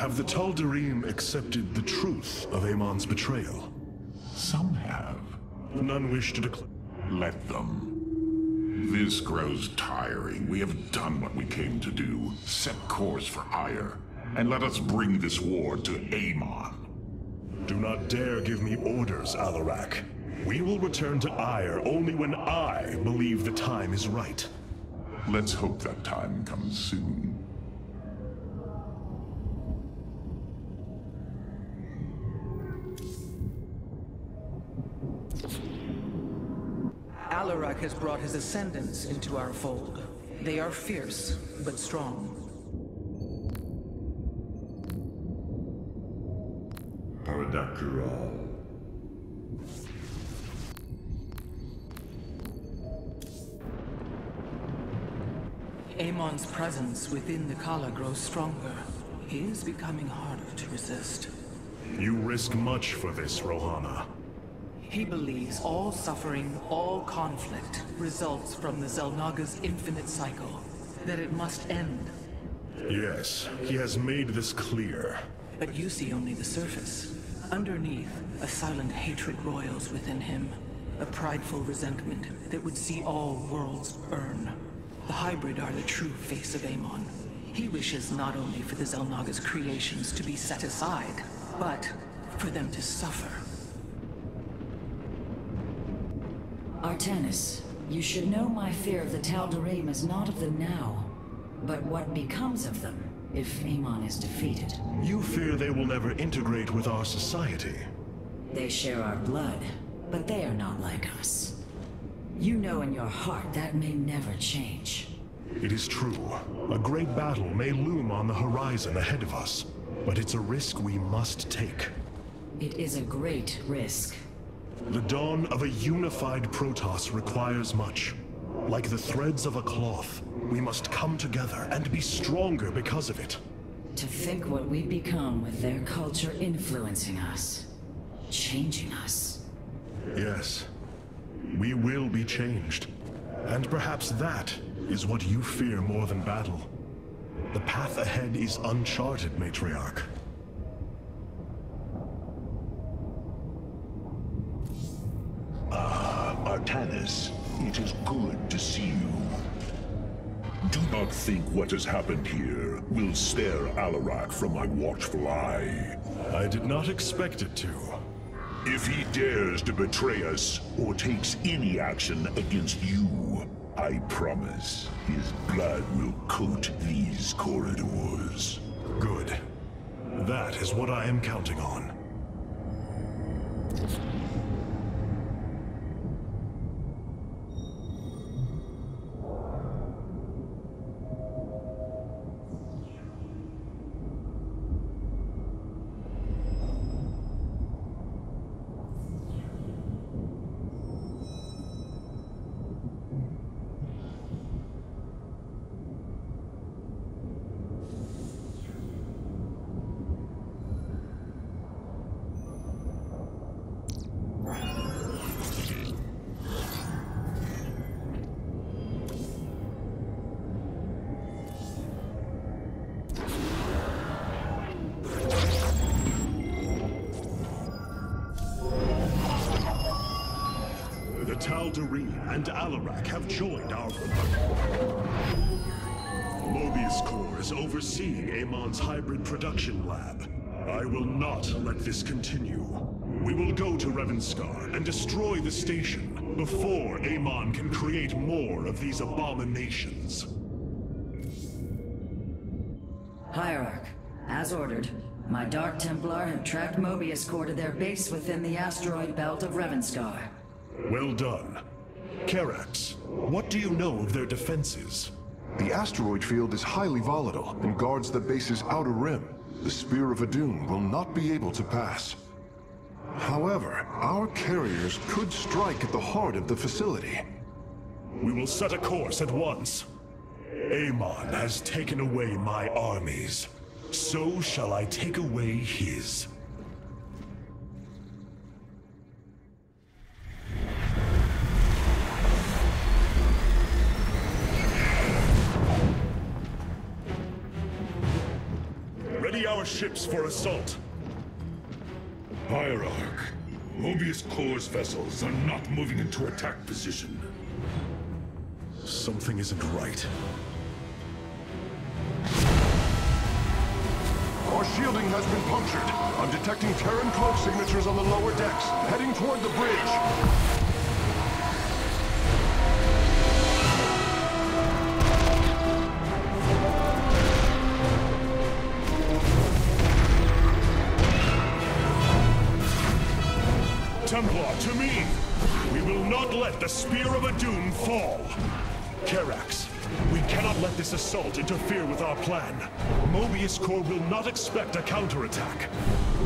have the Tal'Darim accepted the truth of Amon's betrayal? Some have. None wish to declare. Let them. This grows tiring. We have done what we came to do. Set course for Aiur. And let us bring this war to Amon. Do not dare give me orders, Alarak. We will return to Aiur only when I believe the time is right. Let's hope that time comes soon. Alarak has brought his ascendants into our fold. They are fierce, but strong. Paradakral. Amon's presence within the Khala grows stronger. He is becoming harder to resist. You risk much for this, Rohana. He believes all suffering, all conflict, results from the Xel'Naga's infinite cycle. That it must end. Yes, he has made this clear. But you see only the surface. Underneath, a silent hatred roils within him. A prideful resentment that would see all worlds burn. The hybrid are the true face of Amon. He wishes not only for the Xel'Naga's creations to be set aside, but for them to suffer. Artanis, you should know my fear of the Tal'Darim is not of the now, but what becomes of them if Amon is defeated. You fear they will never integrate with our society. They share our blood, but they are not like us. You know in your heart that may never change. It is true. A great battle may loom on the horizon ahead of us, but it's a risk we must take. It is a great risk. The dawn of a unified Protoss requires much. Like the threads of a cloth, we must come together and be stronger because of it. To think what we become with their culture influencing us. Changing us. Yes. We will be changed. And perhaps that is what you fear more than battle. The path ahead is uncharted, Matriarch. Ah, Artanis, it is good to see you. Do not think what has happened here will spare Alarak from my watchful eye. I did not expect it to. If he dares to betray us or takes any action against you, I promise his blood will coat these corridors. Good. That is what I am counting on. Before Amon can create more of these abominations. Hierarch, as ordered, my Dark Templar have tracked Moebius Corps to their base within the asteroid belt of Revanskar. Well done. Karax, what do you know of their defenses? The asteroid field is highly volatile and guards the base's outer rim. The Spear of Adun will not be able to pass. However, our carriers could strike at the heart of the facility. We will set a course at once. Amon has taken away my armies. So shall I take away his. Ready our ships for assault. Hierarch, Moebius Corps' vessels are not moving into attack position. Something isn't right. Our shielding has been punctured. I'm detecting Terran cloak signatures on the lower decks, heading toward the bridge. Templar, to me! We will not let the Spear of Adun fall! Karax, we cannot let this assault interfere with our plan. Moebius Corps will not expect a counterattack.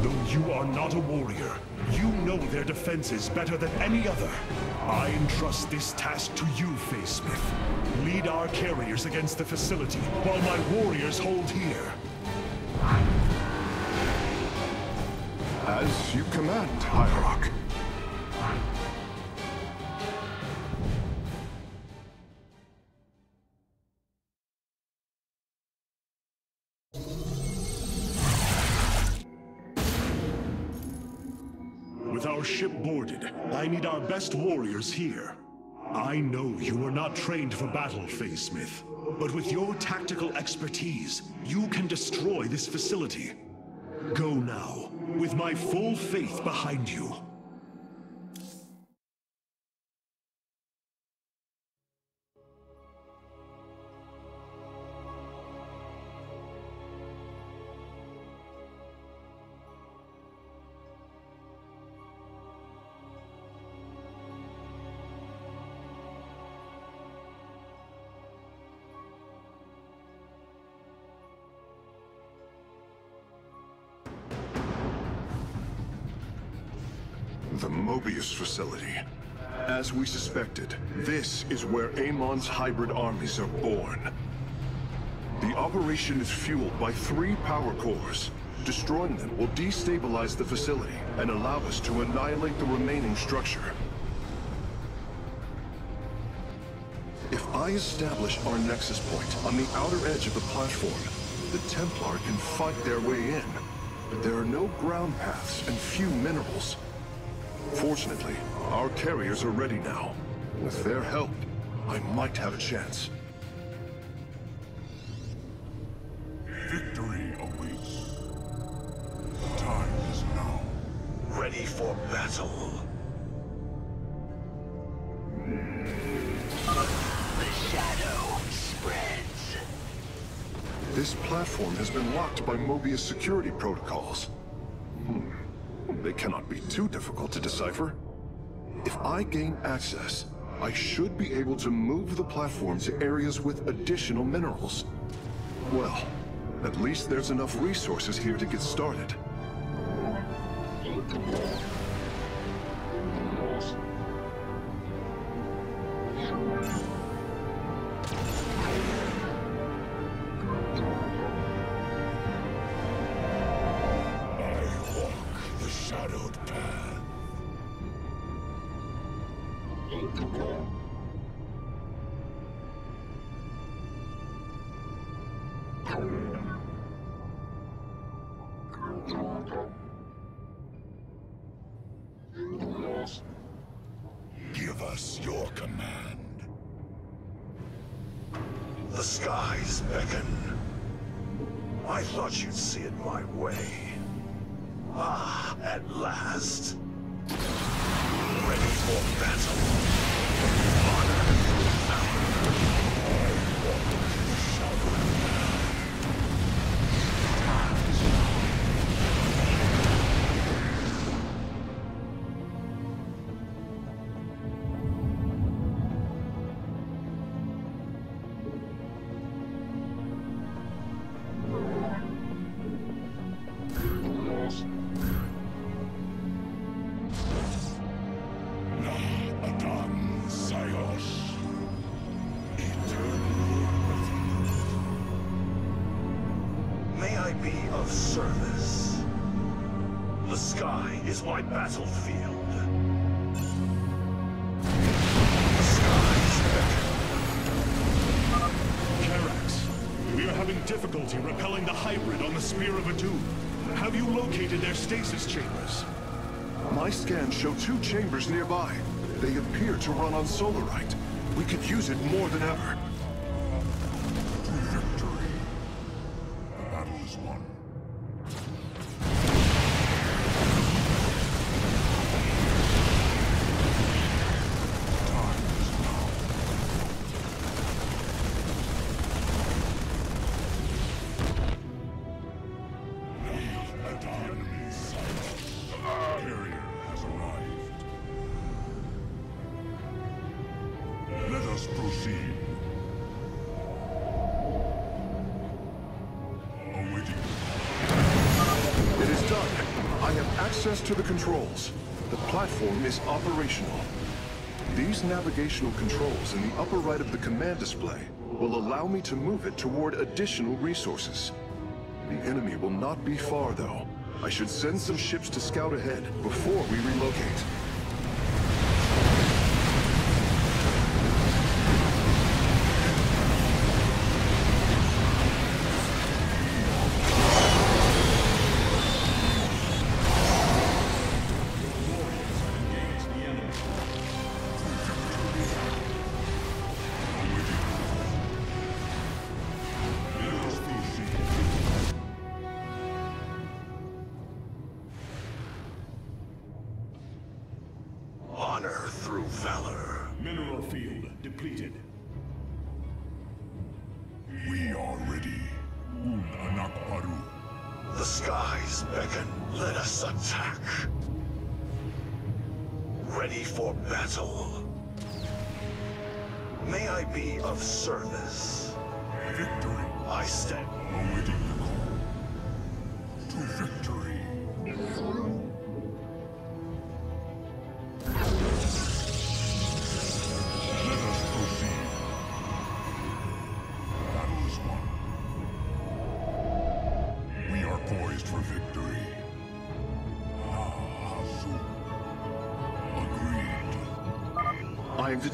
Though you are not a warrior, you know their defenses better than any other. I entrust this task to you, Smith. Lead our carriers against the facility, while my warriors hold here. As you command, Hierarch. Ship boarded, I need our best warriors here. I know you were not trained for battle, Smith, but with your tactical expertise, you can destroy this facility. Go now, with my full faith behind you. Moebius facility. As we suspected, this is where Amon's hybrid armies are born. The operation is fueled by three power cores. Destroying them will destabilize the facility and allow us to annihilate the remaining structure. If I establish our nexus point on the outer edge of the platform, the Templar can fight their way in. But there are no ground paths and few minerals. Fortunately, our carriers are ready now. With their help, I might have a chance. Victory awaits. The time is now. Ready for battle. The shadow spreads. This platform has been locked by Moebius security protocols. Hmm. They cannot be too difficult to decipher. If I gain access, I should be able to move the platform to areas with additional minerals. Well, at least there's enough resources here to get started. You'd see it my way. Ah, at last. service. The sky is my battlefield. The. Karax, we are having difficulty repelling the hybrid on the Spear of Adun. Have you located their stasis chambers? My scans show two chambers nearby. They appear to run on Solarite. We could use it more than ever. These navigational controls in the upper right of the command display will allow me to move it toward additional resources. The enemy will not be far, though. I should send some ships to scout ahead before we relocate.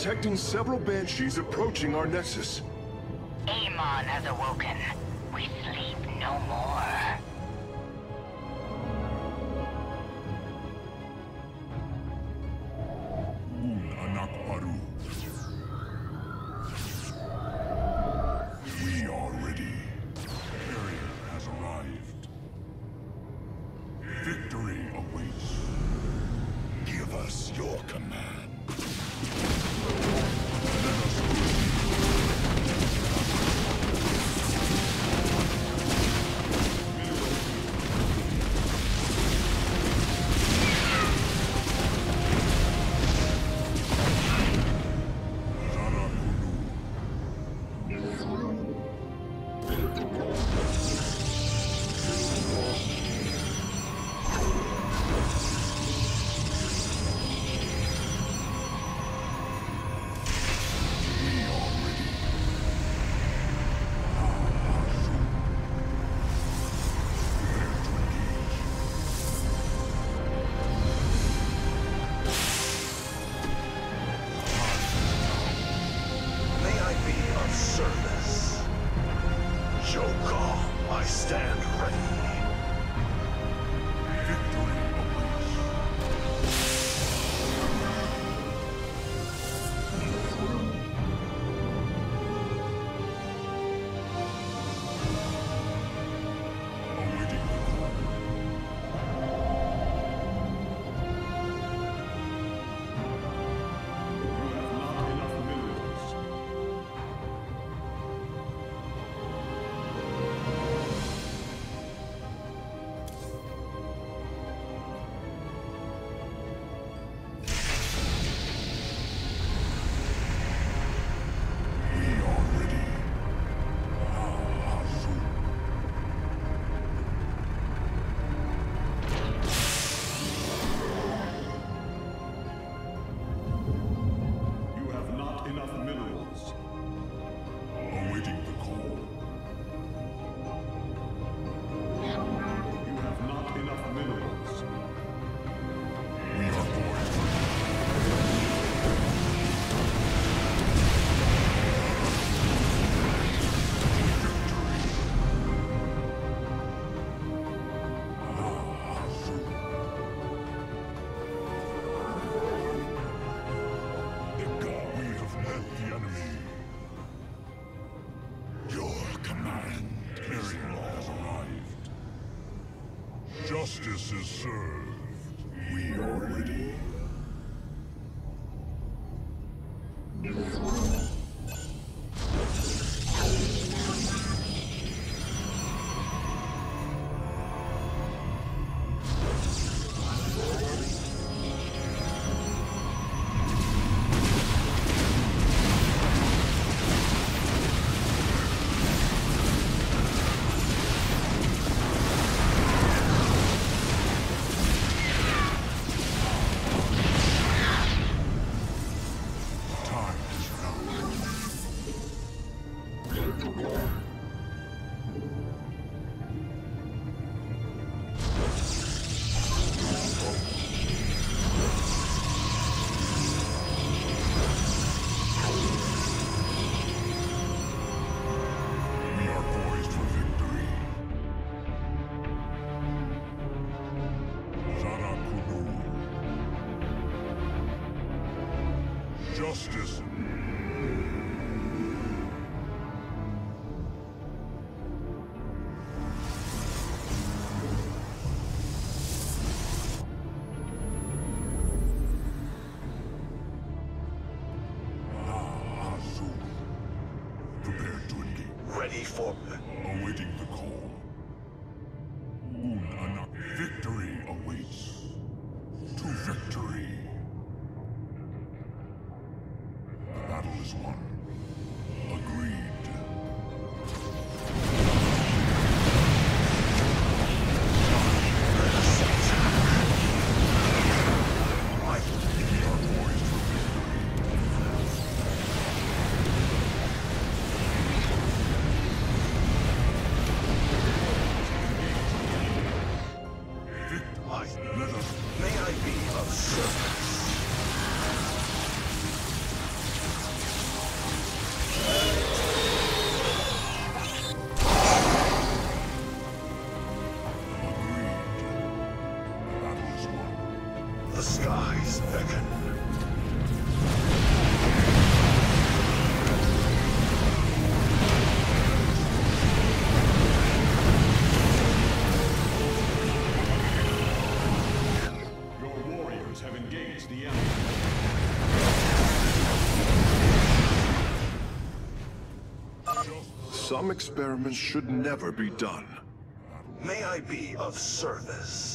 detecting several Banshees approaching our nexus. Amon has a is Sir. experiments should never be done. May I be of service?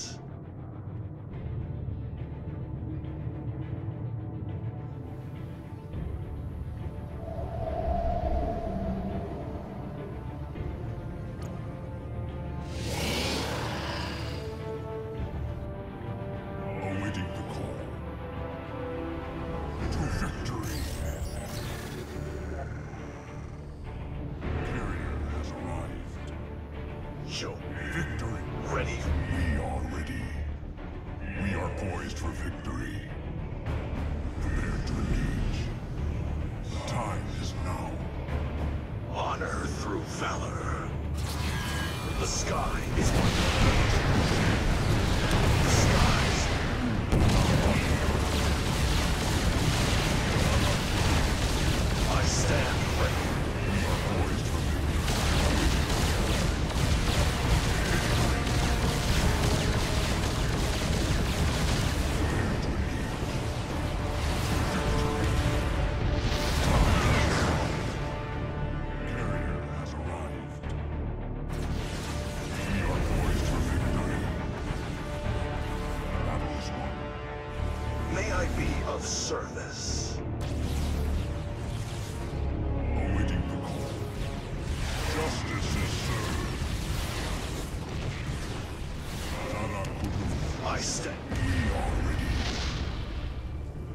I stand.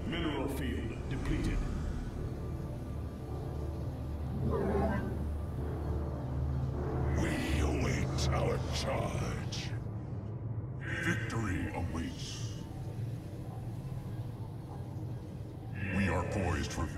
Mineral field depleted. We await our charge. Victory awaits. We are poised for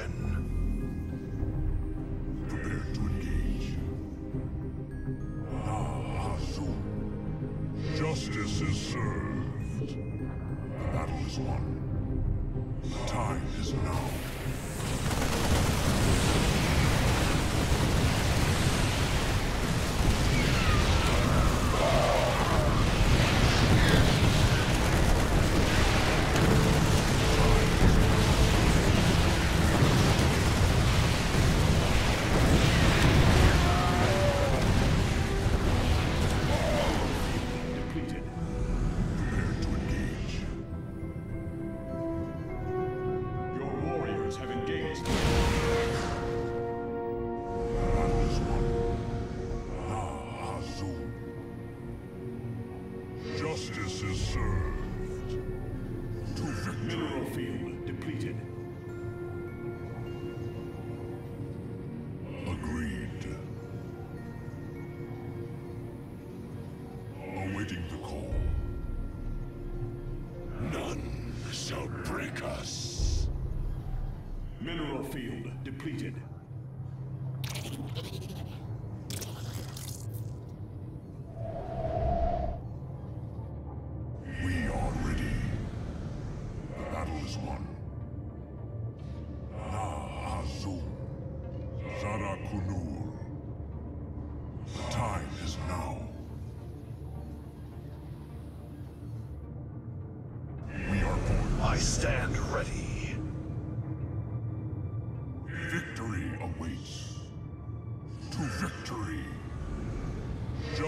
Dragon. Prepare to engage. Ah, Hazu. Justice is served. The battle is won. The time is now.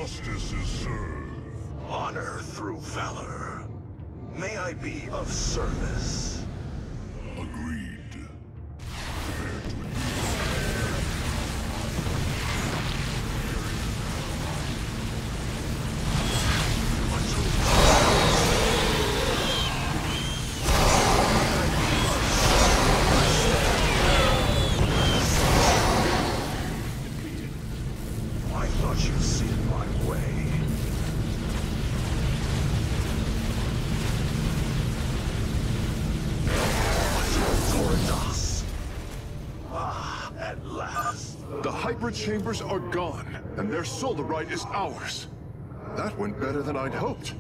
Justice is served. Honor through valor. May I be of service. Agreed. chambers are gone, and their solarite is ours. That went better than I'd hoped.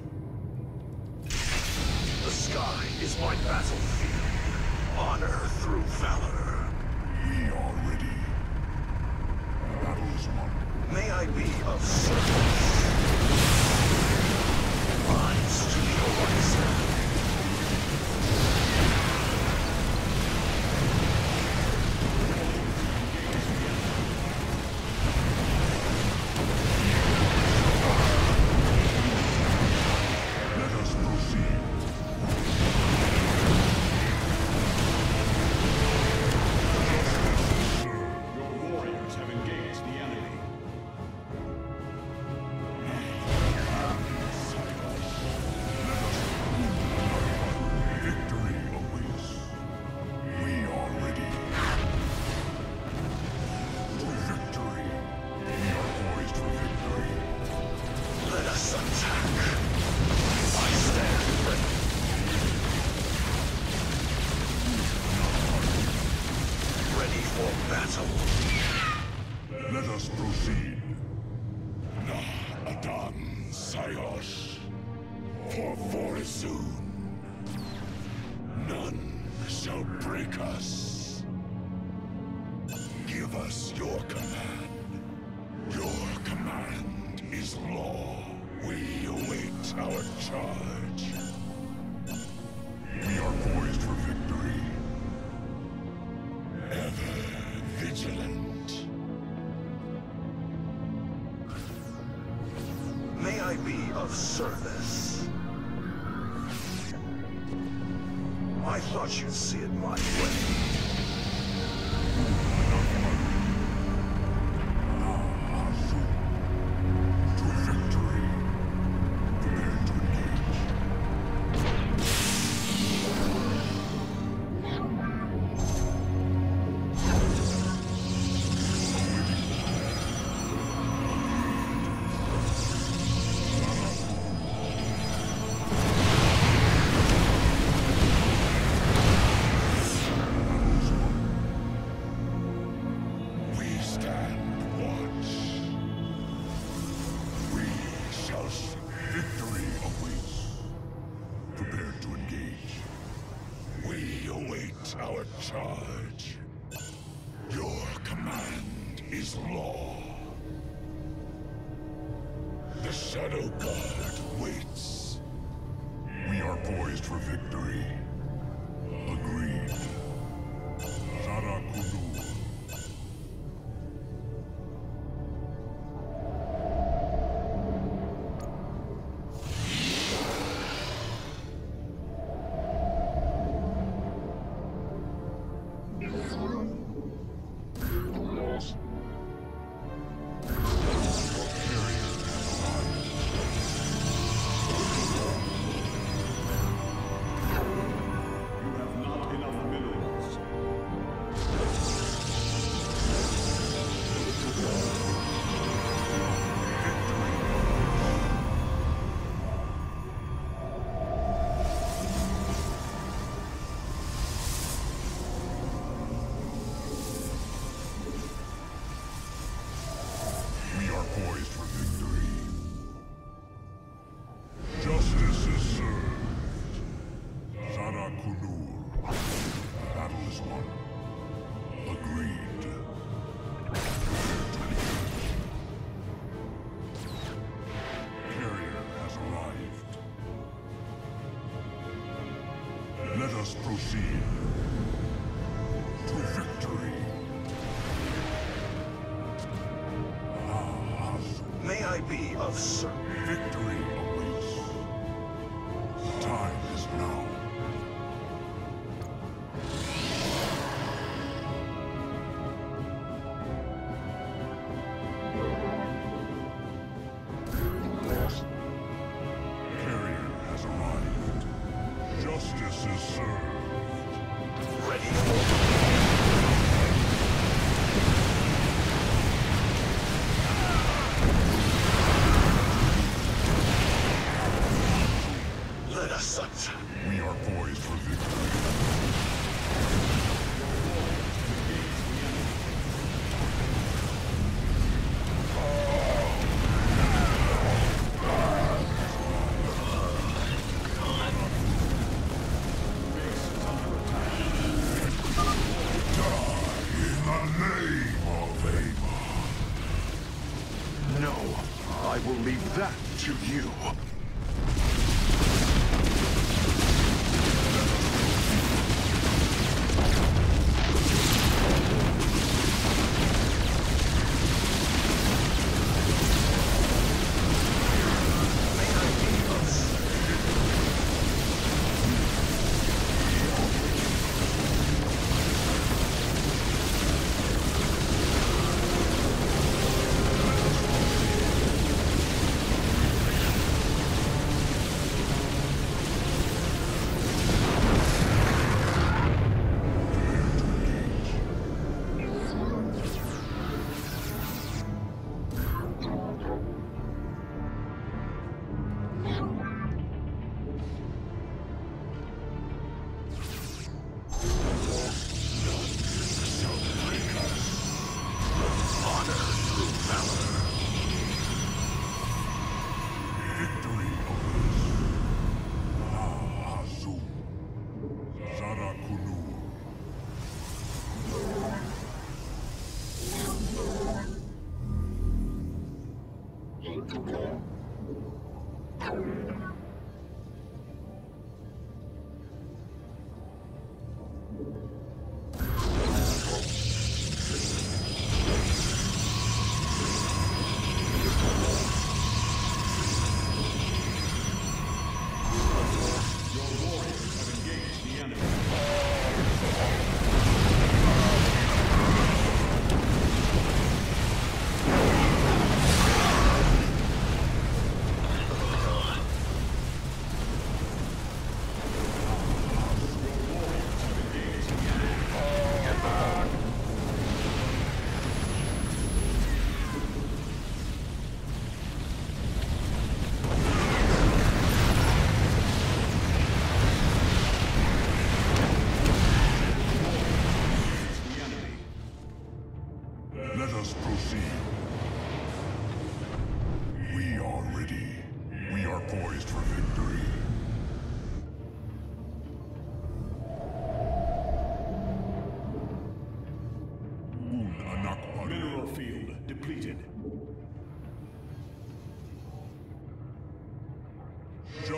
Attack. We are poised for victory.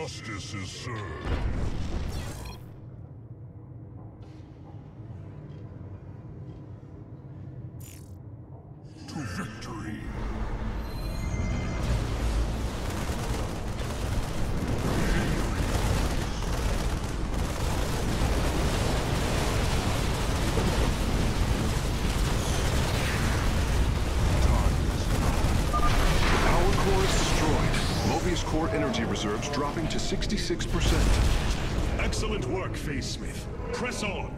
Justice is served. 66%. Excellent work, Phase-smith. Press on.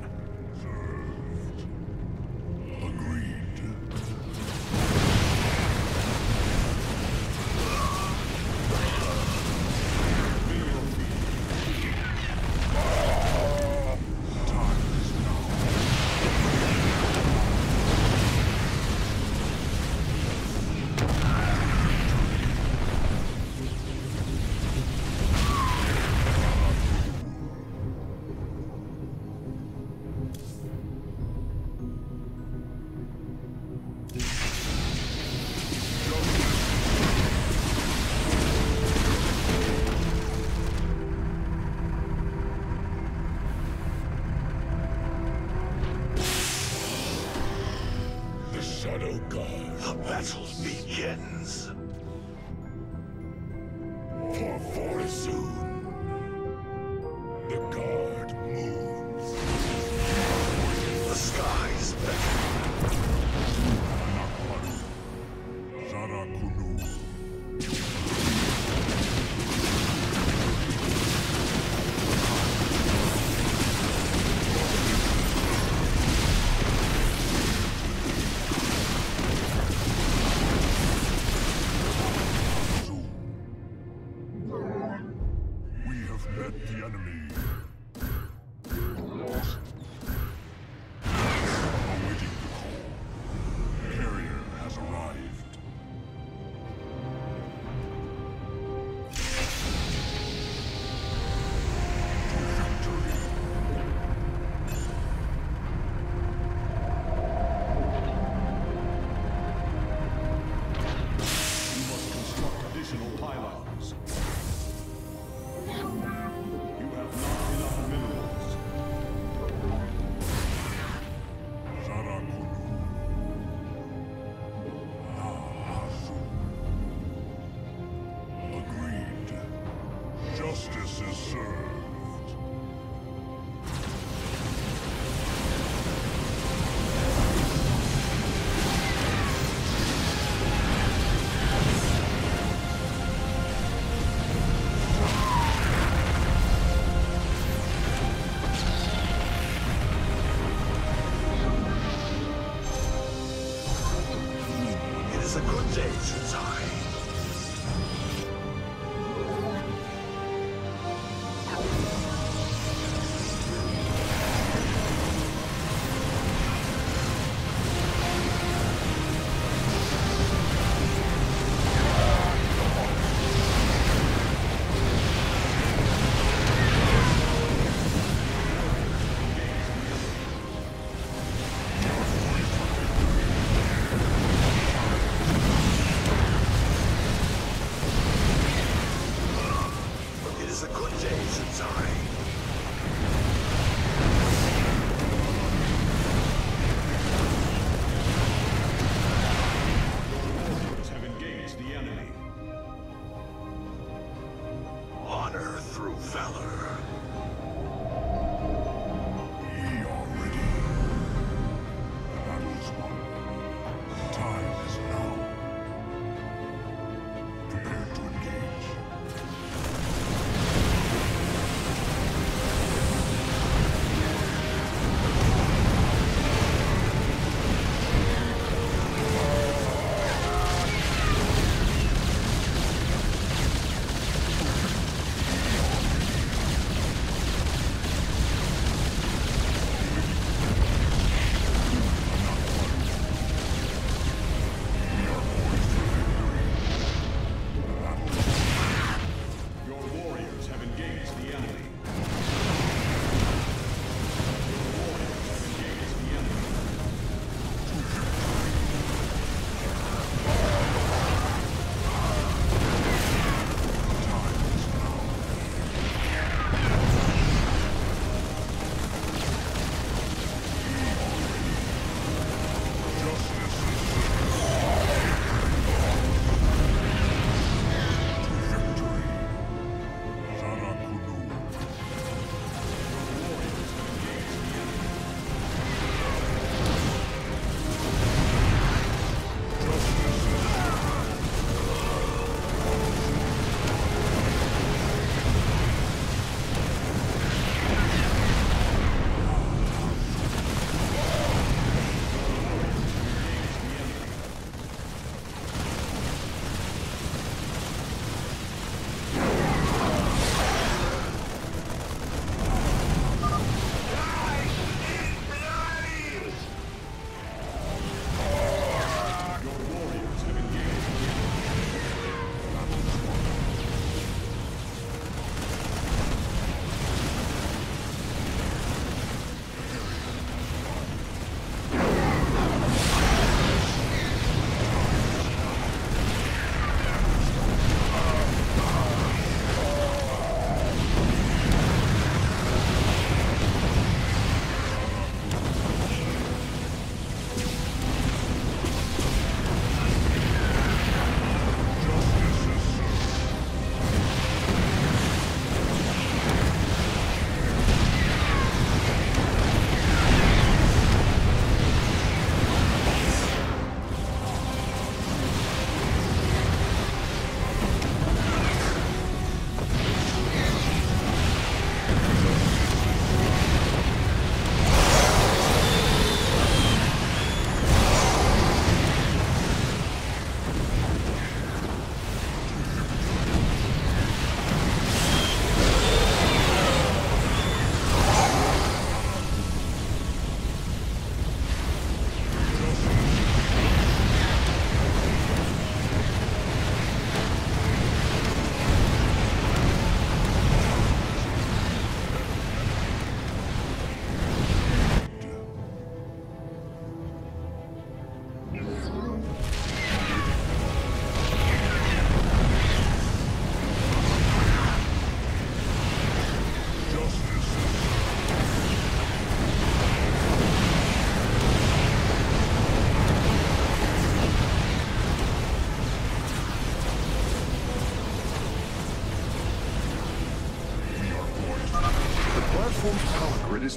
valor.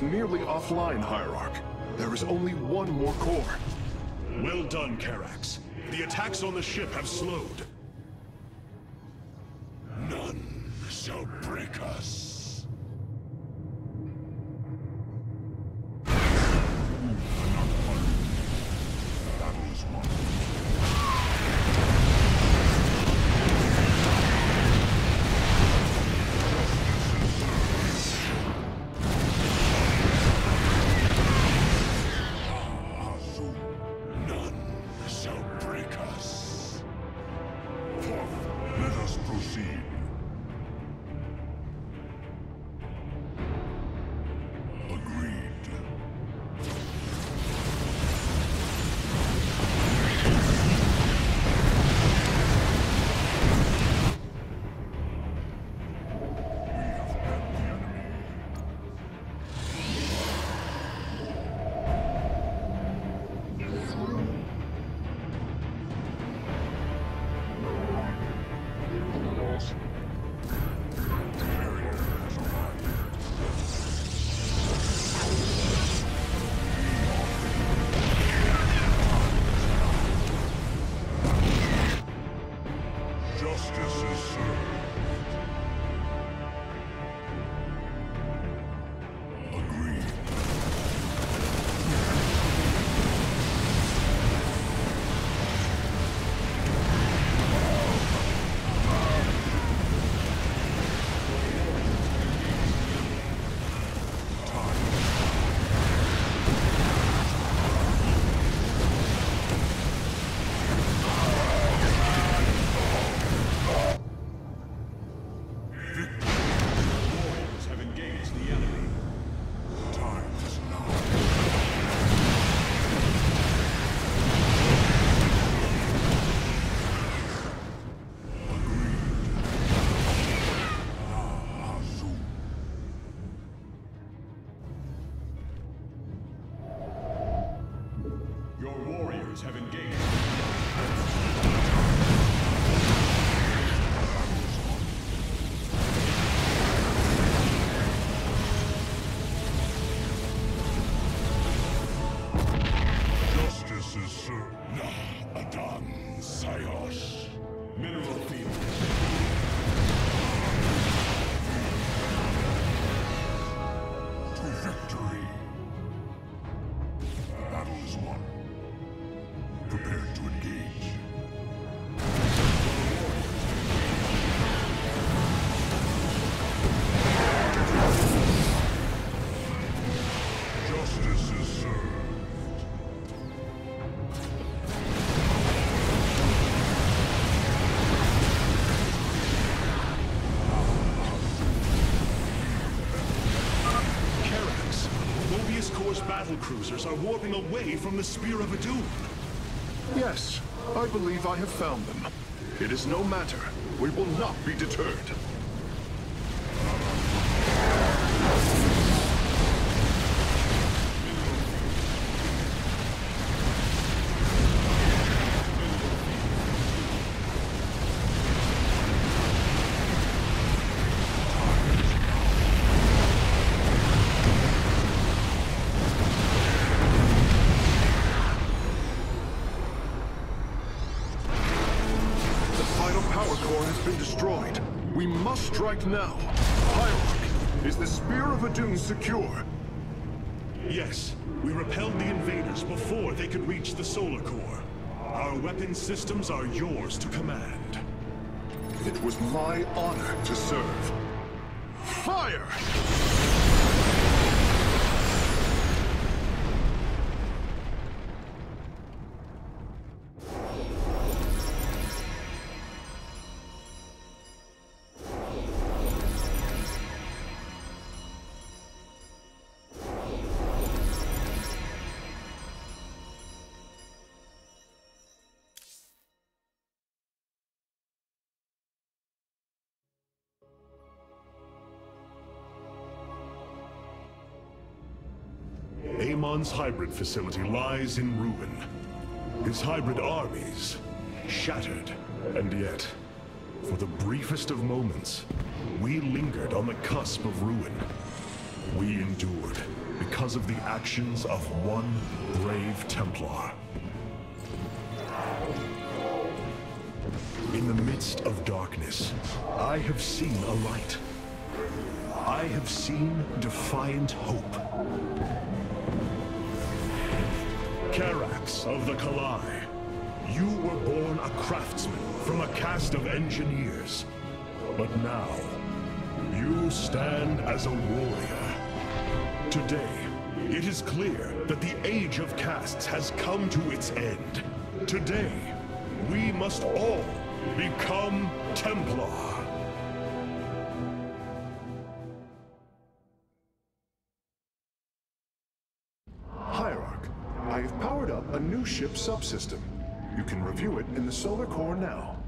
Nearly offline, Hierarch. There is only one more core. Well done, Karax. The attacks on the ship have slowed. Battle cruisers are warping away from the Spear of Adun. Yes, I believe I have found them. It is no matter. We will not be deterred. Strike now. Hierarch, is the Spear of Adun secure? Yes, we repelled the invaders before they could reach the Solar Core. Our weapon systems are yours to command. It was my honor to serve. Fire! Amon's hybrid facility lies in ruin. His hybrid armies shattered. And yet, for the briefest of moments, we lingered on the cusp of ruin. We endured, because of the actions of one brave Templar. In the midst of darkness, I have seen a light. I have seen defiant hope. Karax of the Khalai, you were born a craftsman from a caste of engineers. But now, you stand as a warrior. Today, it is clear that the age of castes has come to its end. Today, we must all become Templar. Subsystem. You can review it in the solar core now.